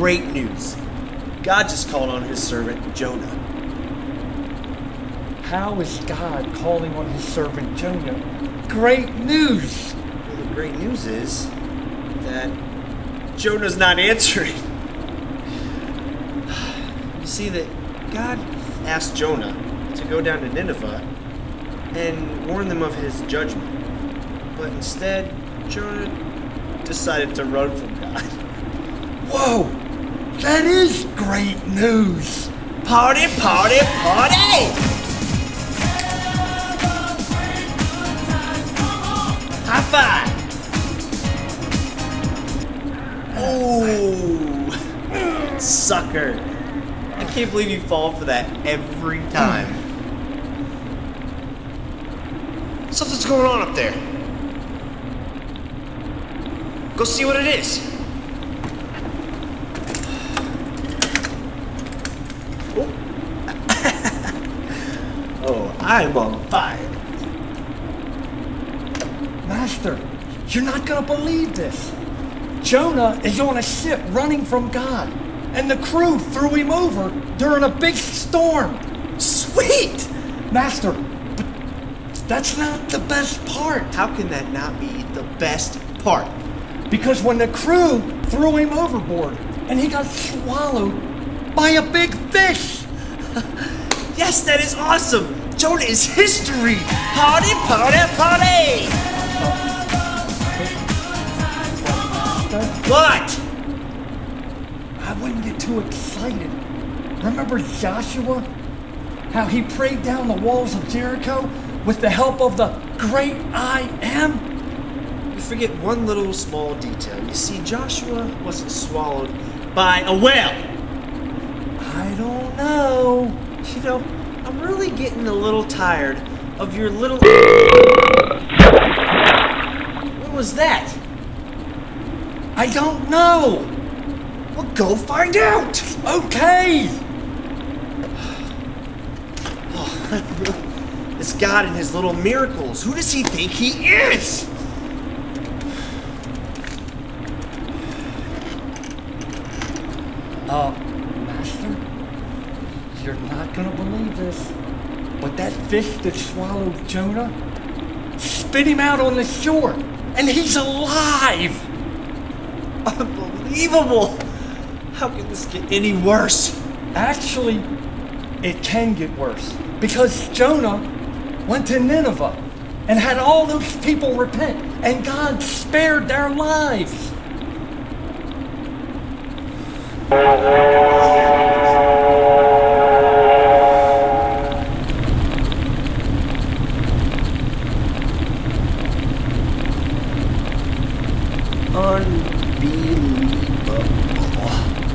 great news. God just called on his servant Jonah. How is God calling on his servant Jonah? Great news! Well, the great news is that Jonah's not answering. You see that God asked Jonah to go down to Nineveh and warn them of his judgment. But instead, Jonah decided to run from God. Whoa! That is great news! Party, party, party! High five! Oh, sucker. I can't believe you fall for that every time. Something's going on up there. Go see what it is. I'm on fire. Master, you're not gonna believe this. Jonah is on a ship running from God, and the crew threw him over during a big storm. Sweet! Master, but that's not the best part. How can that not be the best part? Because when the crew threw him overboard and he got swallowed by a big fish. Yes, that is awesome! Jonah is history! Party, party, party! What? I wouldn't get too excited. Remember Joshua? How he prayed down the walls of Jericho with the help of the great I am? You forget one little small detail. You see, Joshua wasn't swallowed by a whale. I don't know. You know, I'm really getting a little tired of your little. What was that? I don't know. Well, go find out! Okay. This God and his little miracles. Who does he think he is? Uh, Master, you're not gonna believe this, but that fish that swallowed Jonah spit him out on the shore, and he's alive. Unbelievable! How can this get any worse? Actually, it can get worse because Jonah went to Nineveh and had all those people repent, and God spared their lives. Unbelievable. Yummy,